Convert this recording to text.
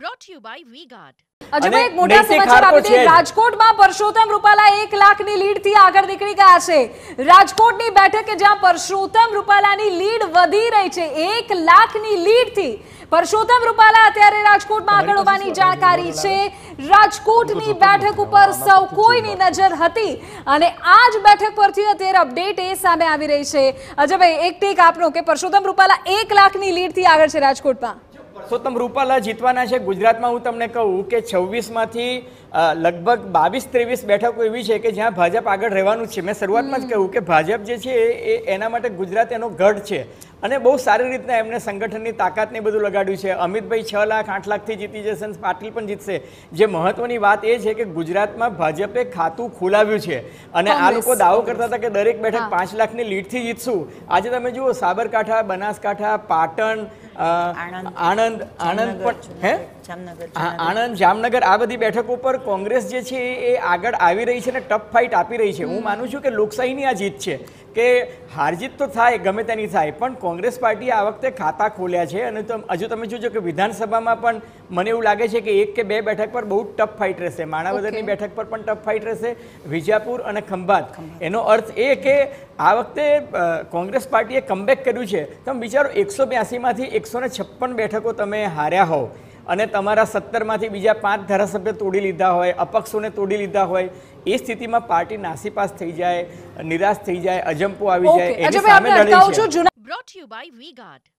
brought you by by VGuard. અજયભાઈ એક મોટા સમાચાર આપી દઈએ. રાજકોટમાં પરસોત્તમ રૂપાલા એક લાખની લીડથી આગળ નીકળી ગયા છે. રાજકોટની બેઠક કે જ્યાં પરસોત્તમ રૂપાલાની લીડ વધી રહી છે એક લાખની લીડથી. પરસોત્તમ રૂપાલા અત્યારે રાજકોટમાં આગળ હોવાની જાણકારી છે. રાજકોટની બેઠક ઉપર સૌ કોઈની નજર હતી. અને આ જ બેઠક પરથી અત્યારે અપડેટ એ સામે આવી રહી છે. અજયભાઈ એક ટેક આપનો કે પરસોત્તમ રૂપાલા એક લાખની લીડથી આગળ છે રાજકોટમાં. પરસોત્તમ રૂપાલા જીતવાના છે. ગુજરાતમાં હું તમને કહું કે છવ્વીસમાંથી લગભગ બાવીસ ત્રેવીસ બેઠકો એવી છે કે જ્યાં ભાજપ આગળ રહેવાનું જ છે. મેં શરૂઆતમાં જ કહ્યું કે ભાજપ જે છે એ એના માટે ગુજરાત એનો ગઢ છે. અને બહુ સારી રીતના એમને સંગઠનની તાકાતને બધું લગાડ્યું છે. અમિતભાઈ છ લાખ આઠ લાખથી જીતી જશે અને પાટીલ પણ જીતશે. જે મહત્વની વાત એ છે કે ગુજરાતમાં ભાજપે ખાતું ખોલાવ્યું છે. અને આ લોકો દાવો કરતા હતા કે દરેક બેઠક પાંચ લાખની લીડથી જીતશું. આજે તમે જુઓ સાબરકાંઠા બનાસકાંઠા પાટણ આણંદ, આણંદ પણ હે? આણંદ જામનગર આ બધી બેઠકો પર કોંગ્રેસ જે છે એ આગળ આવી રહી છે અને ટફ ફાઇટ આપી રહી છે. હું માનું છું કે લોકશાહીની આ જીત છે કે હારજીત તો થાય ગમે તેની થાય પણ કોંગ્રેસ પાર્ટીએ આ વખતે ખાતા ખોલ્યા છે. અને હજુ તમે જોજો કે વિધાનસભામાં પણ મને એવું લાગે છે કે એક કે બે બેઠક પર બહુ ટફ ફાઇટ રહેશે. માણાવદરની બેઠક પર પણ ટફ ફાઇટ રહેશે. વિજાપુર અને ખંભાત. એનો અર્થ એ કે આ વખતે કોંગ્રેસ પાર્ટીએ કમબેક કર્યું છે. તમે વિચારો એકસો બ્યાસીમાંથી એકસો ને છપ્પન બેઠકો તમે હાર્યા હોવ અને તમારા સત્તરમાંથી બીજા પાંચ ધારાસભ્ય તોડી લીધા હોય અપક્ષોને તોડી લીધા હોય એ સ્થિતિમાં પાર્ટી નાસીપાસ થઈ જાય નિરાશ થઈ જાય અજંપો આવી જાય એની સામે લડી છે.